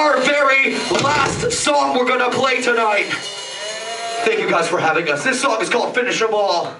our very last song we're gonna play tonight. Thank you guys for having us. This song is called Finish 'em All.